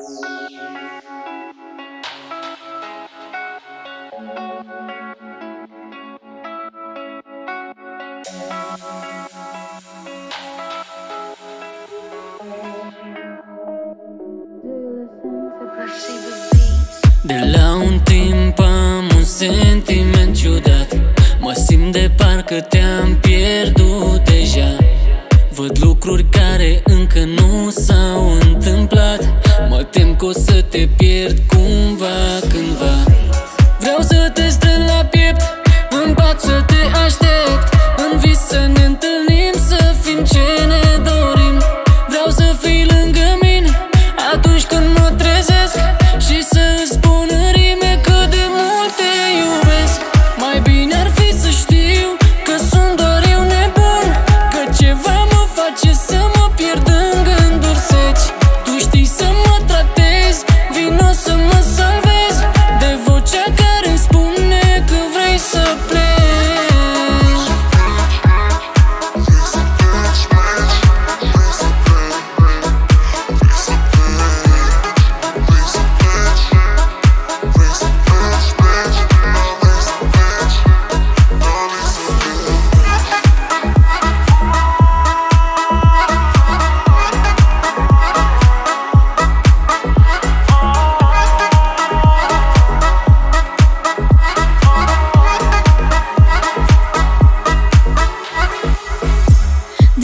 De la un timp am un sentiment ciudat. Mă simt de parcă te-am pierdut deja. Văd lucruri care încă nu s-au întâmplat Mă tem că o să te pierd cumva, cândva. Vreau să te strâng la piept În pat să te aștept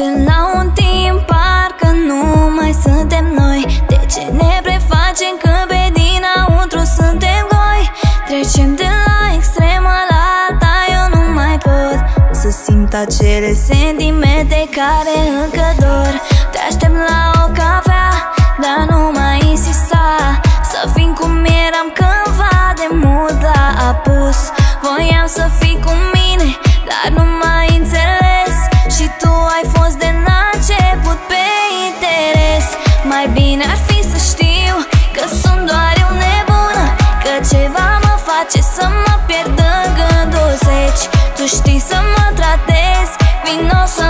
De la un timp parcă nu mai suntem noi De ce ne prefacem că pe dinăuntru suntem goi Trecem de la extremă la alta, eu nu mai pot Să simt acele sentimente care încă dor. Te aștept la o cafea, dar nu mai insista. Să fim cum eram cândva de mult la apus. Voiam să fii Mai bine ar fi să știu Că sunt doar eu nebună Că ceva mă face să mă pierd în gândul zeci. Tu știi să mă tratezi Vino să